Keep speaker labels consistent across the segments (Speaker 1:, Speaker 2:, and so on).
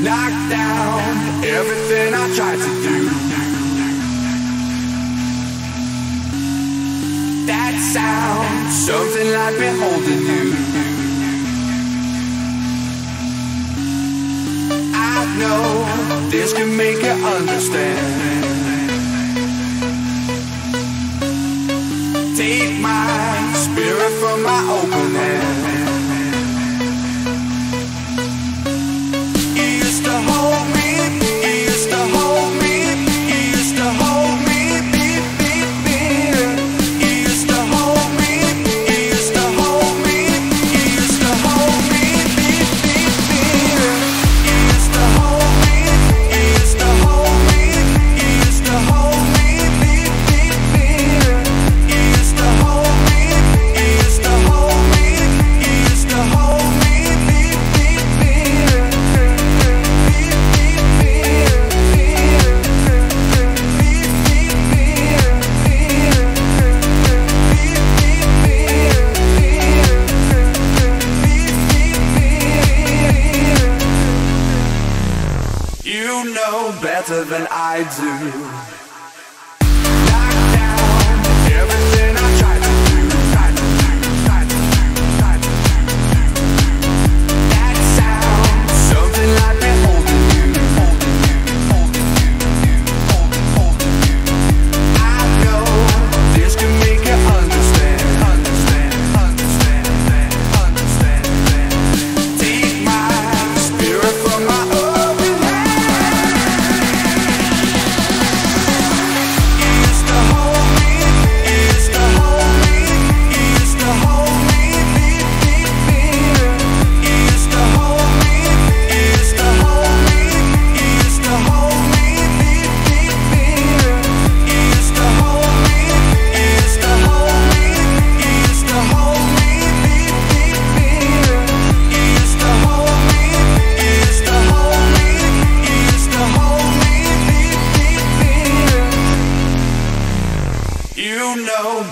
Speaker 1: Knocked down everything I tried to do. That sound, something like beholding you. I know this can make you understand. better than I do. Knock down everything.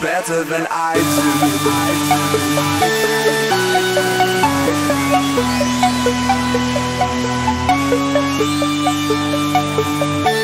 Speaker 1: better than I do.